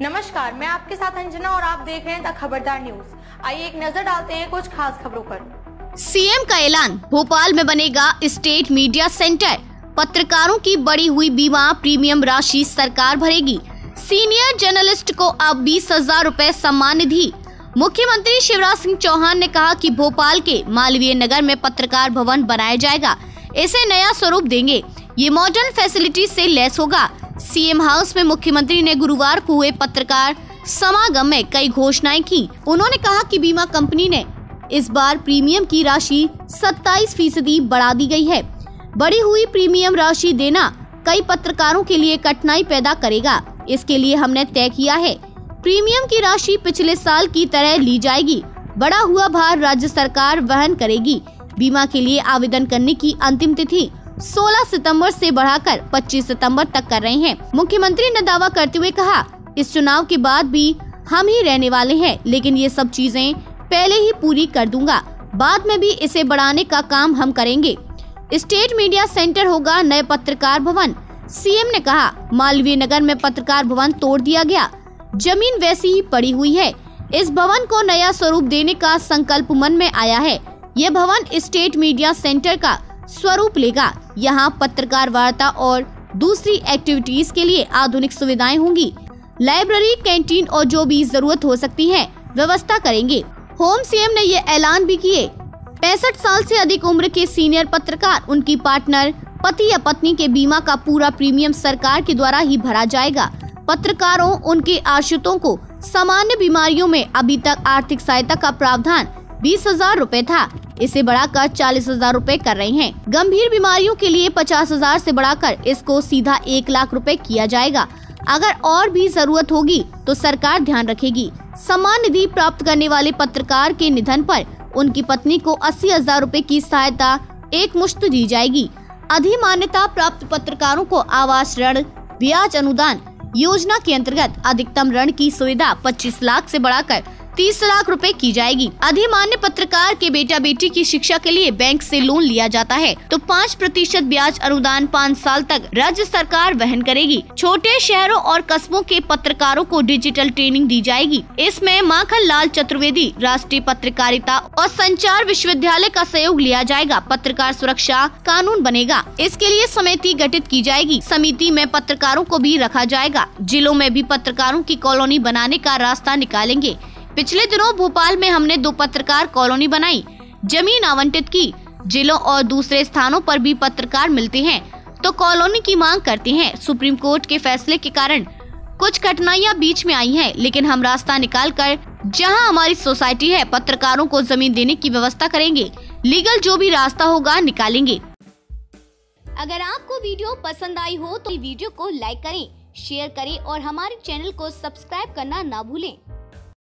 नमस्कार, मैं आपके साथ अंजना और आप देख रहे हैं द खबरदार न्यूज़। आइए एक नज़र डालते हैं कुछ खास खबरों पर। सीएम का ऐलान, भोपाल में बनेगा स्टेट मीडिया सेंटर। पत्रकारों की बढ़ी हुई बीमा प्रीमियम राशि सरकार भरेगी। सीनियर जर्नलिस्ट को अब बीस हज़ार रूपए सम्मान निधि। मुख्यमंत्री शिवराज सिंह चौहान ने कहा कि भोपाल के मालवीय नगर में पत्रकार भवन बनाया जाएगा। इसे नया स्वरूप देंगे। ये मॉडर्न फैसिलिटी से लैस होगा। सीएम हाउस में मुख्यमंत्री ने गुरुवार को हुए पत्रकार समागम में कई घोषणाएँ की। उन्होंने कहा कि बीमा कंपनी ने इस बार प्रीमियम की राशि 27 फ़ीसदी बढ़ा दी गई है। बढ़ी हुई प्रीमियम राशि देना कई पत्रकारों के लिए कठिनाई पैदा करेगा। इसके लिए हमने तय किया है, प्रीमियम की राशि पिछले साल की तरह ली जाएगी। बड़ा हुआ भार राज्य सरकार वहन करेगी। बीमा के लिए आवेदन करने की अंतिम तिथि 16 सितंबर से बढ़ाकर 25 सितंबर तक कर रहे हैं। मुख्यमंत्री ने दावा करते हुए कहा, इस चुनाव के बाद भी हम ही रहने वाले हैं, लेकिन ये सब चीज़ें पहले ही पूरी कर दूँगा। बाद में भी इसे बढ़ाने का काम हम करेंगे। स्टेट मीडिया सेंटर होगा नए पत्रकार भवन। सीएम ने कहा, मालवीय नगर में पत्रकार भवन तोड़ दिया गया। ज़मीन वैसी ही पड़ी हुई है। इस भवन को नया स्वरूप देने का संकल्प मन में आया है। ये भवन स्टेट मीडिया सेंटर का स्वरूप लेगा। यहाँ पत्रकार वार्ता और दूसरी एक्टिविटीज़ के लिए आधुनिक सुविधाएँ होंगी। लाइब्रेरी कैंटीन और जो भी ज़रूरत हो सकती है, व्यवस्था करेंगे। होम सीएम ने ये ऐलान भी किए। पैंसठ साल से अधिक उम्र के सीनियर पत्रकार, उनकी पार्टनर पति या पत्नी के बीमा का पूरा प्रीमियम सरकार के द्वारा ही भरा जाएगा। पत्रकारों, उनके आश्रितों को सामान्य बीमारियों में अभी तक आर्थिक सहायता का प्रावधान बीस हज़ार रूपए था। इसे बढ़ाकर चालीस हज़ार रूपए कर रहे हैं। गंभीर बीमारियों के लिए पचास हज़ार ऐसी बढ़ाकर इसको सीधा एक लाख रुपए किया जाएगा। अगर और भी ज़रूरत होगी तो सरकार ध्यान रखेगी। सम्मान निधि प्राप्त करने वाले पत्रकार के निधन पर उनकी पत्नी को अस्सी हज़ार रूपए की सहायता एक मुश्त दी जाएगी। अधिमान्यता प्राप्त पत्रकारों को आवास ऋण, ब्याज अनुदान योजना के अंतर्गत अधिकतम ऋण की सुविधा 25 लाख से बढ़ाकर तीस लाख रुपए की जाएगी। अधिमान्य पत्रकार के बेटा बेटी की शिक्षा के लिए बैंक से लोन लिया जाता है। तो पाँच प्रतिशत ब्याज अनुदान पाँच साल तक राज्य सरकार वहन करेगी। छोटे शहरों और कस्बों के पत्रकारों को डिजिटल ट्रेनिंग दी जाएगी। इसमें माखन लाल चतुर्वेदी, राष्ट्रीय पत्रकारिता और संचार विश्वविद्यालय का सहयोग लिया जाएगा। पत्रकार सुरक्षा कानून बनेगा। इसके लिए समिति गठित की जाएगी। समिति में पत्रकारों को भी रखा जाएगा। जिलों में भी पत्रकारों की कॉलोनी बनाने का रास्ता निकालेंगे। पिछले दिनों भोपाल में हमने दो पत्रकार कॉलोनी बनाई ज़मीन आवंटित की जिलों और दूसरे स्थानों पर भी पत्रकार मिलते हैं तो कॉलोनी की मांग करते हैं। सुप्रीम कोर्ट के फैसले के कारण कुछ कठिनाइयाँ बीच में आई हैं, लेकिन हम रास्ता निकाल कर जहाँ हमारी सोसाइटी है पत्रकारों को ज़मीन देने की व्यवस्था करेंगे। लीगल जो भी रास्ता होगा निकालेंगे। अगर आपको वीडियो पसंद आई हो तो वीडियो को लाइक करें शेयर करें और हमारे चैनल को सब्सक्राइब करना ना भूलें।